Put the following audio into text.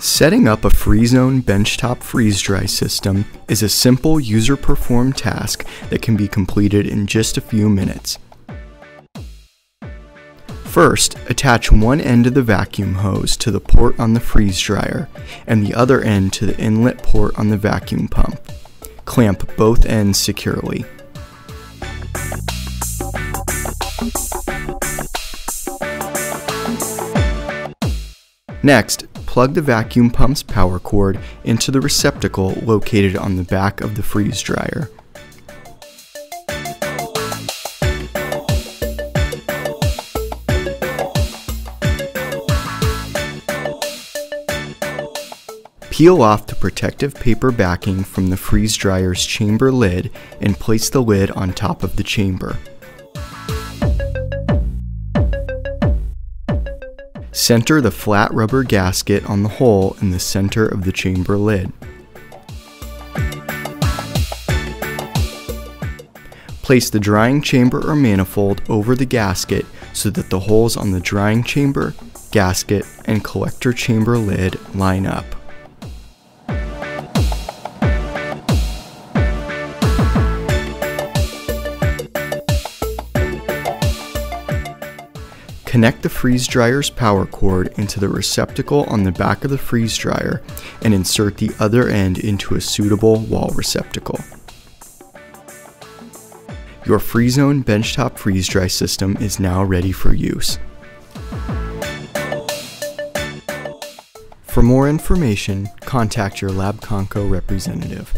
Setting up a FreeZone benchtop freeze dry system is a simple user performed task that can be completed in just a few minutes. First, attach one end of the vacuum hose to the port on the freeze dryer and the other end to the inlet port on the vacuum pump. Clamp both ends securely. Next, plug the vacuum pump's power cord into the receptacle located on the back of the freeze dryer. Peel off the protective paper backing from the freeze dryer's chamber lid and place the lid on top of the chamber. Center the flat rubber gasket on the hole in the center of the chamber lid. Place the drying chamber or manifold over the gasket so that the holes on the drying chamber, gasket, and collector chamber lid line up. Connect the freeze dryer's power cord into the receptacle on the back of the freeze dryer and insert the other end into a suitable wall receptacle. Your FreeZone benchtop freeze dry system is now ready for use. For more information, contact your Labconco representative.